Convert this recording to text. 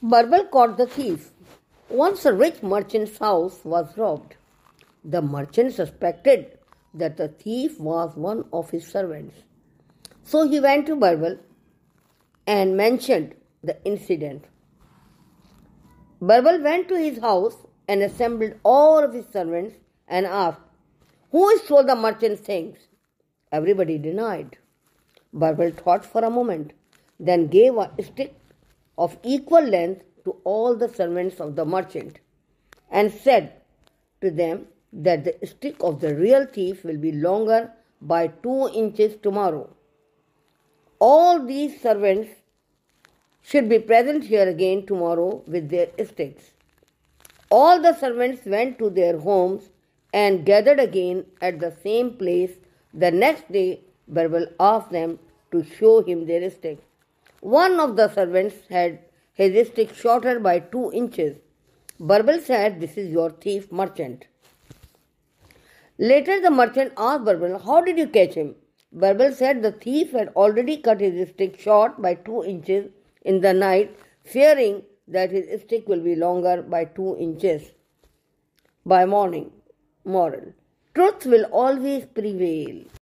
Birbal caught the thief. Once a rich merchant's house was robbed. The merchant suspected that the thief was one of his servants. So he went to Birbal and mentioned the incident. Birbal went to his house and assembled all of his servants and asked, Who stole the merchant's things? Everybody denied. Birbal thought for a moment, then gave a stick of equal length to all the servants of the merchant, and said to them that the stick of the real thief will be longer by two inches tomorrow. All these servants should be present here again tomorrow with their sticks. All the servants went to their homes and gathered again at the same place the next day. Birbal asked them to show him their sticks. One of the servants had his stick shorter by two inches. Birbal said, This is your thief merchant. Later, the merchant asked Birbal, How did you catch him? Birbal said the thief had already cut his stick short by two inches in the night, fearing that his stick will be longer by two inches by morning. Moral Truth will always prevail.